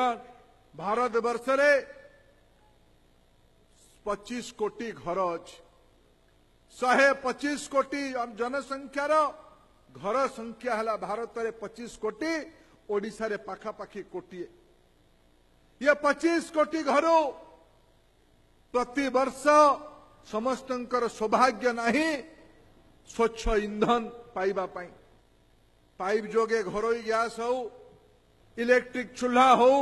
भारत बर्षे पचीस कोटी घर अच्छी शहे पचीस कोटी जनसंख्यार घर संख्या है भारत में पचीस कोटी ओडा पखापाखी कोटीए ये पचीस कोटी घर प्रत वर्ष समस्त सौभाग्य ना स्वच्छ ईंधन पाइबा पाइप जोगे घर गैस हूँ ইলেকট্রিক চুলা হো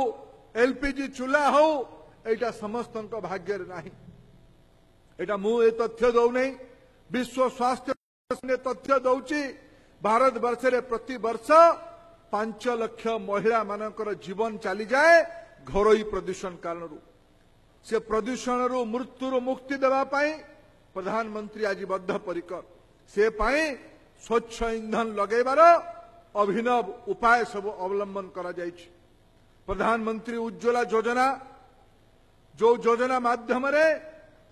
এলপিজি চুলা হো এইটা সমস্তঙ্ক ভাগ্যের নাহি এটা মু এ তথ্য দৌনাই বিশ্ব স্বাস্থ্য তথ্য দৌছি ভারত বর্ষে প্রতি বর্ষ পাঁচ লক্ষ মহিলা মানকর জীবন চালি যায় ঘরোই প্রদূষণ কারণর সে প্রদূষণর মৃত্যুর মুক্তি দেওয়া পাই প্রধানমন্ত্রী আজ বদ্ধপরিকর সে পাই স্বচ্ছ ইন্ধন লগাইবার अभिनव उपाय सब अवलंबन कर प्रधानमंत्री उज्ज्वला योजना जो योजना मध्यम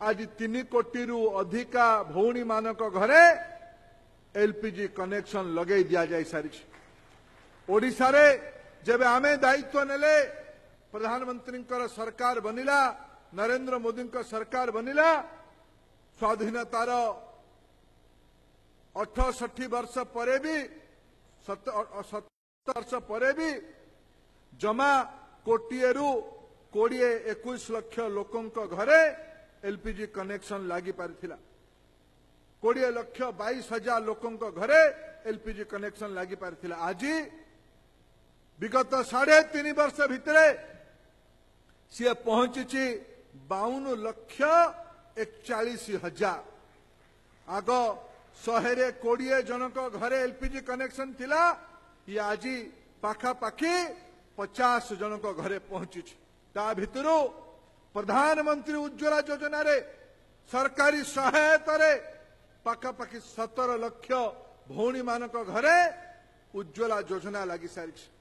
आज तीन कोटी रु अधिका भौणी मान घरे एलपीजी कनेक्शन लगे दि जा सारी ओडार जब आम दायित्व ने प्रधानमंत्री सरकार बनला नरेंद्र मोदी सरकार बनला स्वाधीनतार अठसठी वर्ष पर भी सत्तर वर्ष पर भी जमा कोटी रु कोड़े एक लक्ष लोक घरे एलपीजी कनेक्शन लग पारी कोड़े लक्ष बैश हजार लोक घरे एलपीजी कनेक्शन लग पारी आज विगत साढ़े तीन वर्ष भितर सी पहुंची बावन लक्ष एक हजार आग शहे कोड़े जन घर एलपीजी कनेक्शन थिला ये आज पखापाखी पचास जन घर पहुंची ताकि प्रधानमंत्री उज्ज्वला योजन सरकारी सहायतार पखापाखि सतर लक्ष भी मान घरे उज्ज्वला योजना लग सारी